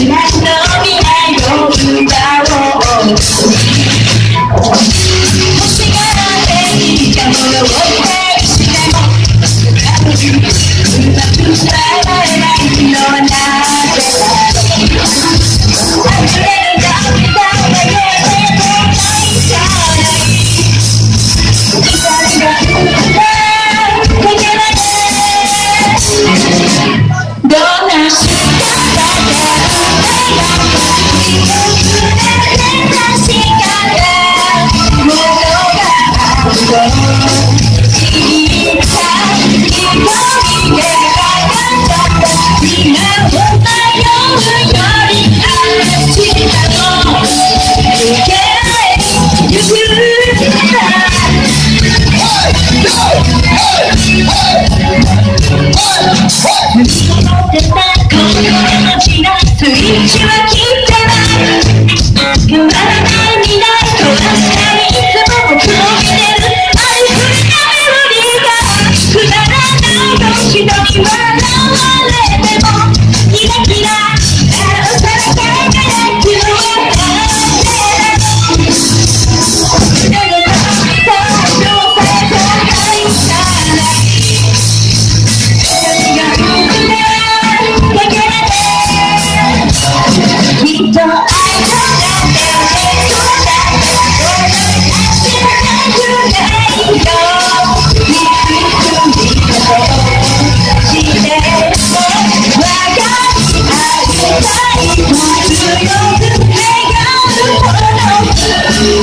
Pushing Oh,